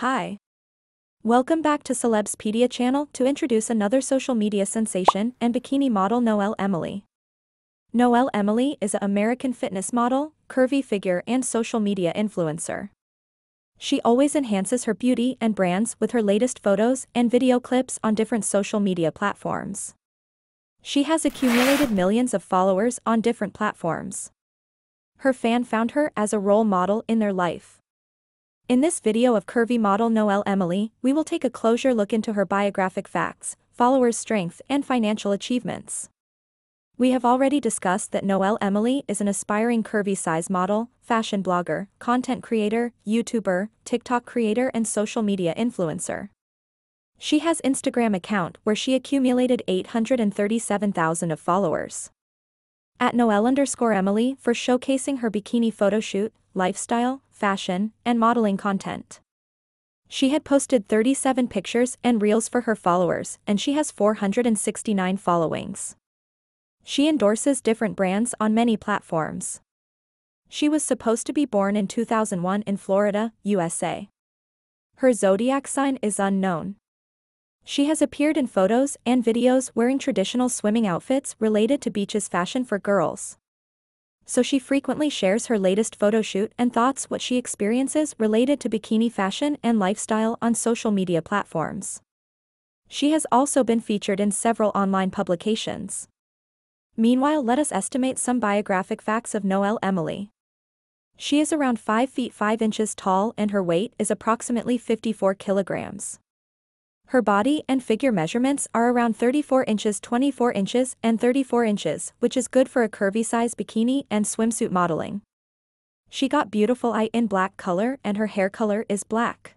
Hi. Welcome back to Celebspedia channel to introduce another social media sensation and bikini model Noelle Emily. Noelle Emily is an American fitness model, curvy figure and social media influencer. She always enhances her beauty and brands with her latest photos and video clips on different social media platforms. She has accumulated millions of followers on different platforms. Her fan found her as a role model in their life. In this video of curvy model Noelle Emily, we will take a closer look into her biographic facts, followers' strength and financial achievements. We have already discussed that Noelle Emily is an aspiring curvy size model, fashion blogger, content creator, YouTuber, TikTok creator and social media influencer. She has Instagram account where she accumulated 837,000 of followers. At Noelle underscore Emily for showcasing her bikini photoshoot, lifestyle, fashion, and modeling content. She had posted 37 pictures and reels for her followers, and she has 469 followings. She endorses different brands on many platforms. She was supposed to be born in 2001 in Florida, USA. Her zodiac sign is unknown. She has appeared in photos and videos wearing traditional swimming outfits related to beaches fashion for girls so she frequently shares her latest photoshoot and thoughts what she experiences related to bikini fashion and lifestyle on social media platforms. She has also been featured in several online publications. Meanwhile let us estimate some biographic facts of Noelle Emily. She is around 5 feet 5 inches tall and her weight is approximately 54 kilograms. Her body and figure measurements are around 34 inches 24 inches and 34 inches, which is good for a curvy size bikini and swimsuit modeling. She got beautiful eye in black color and her hair color is black.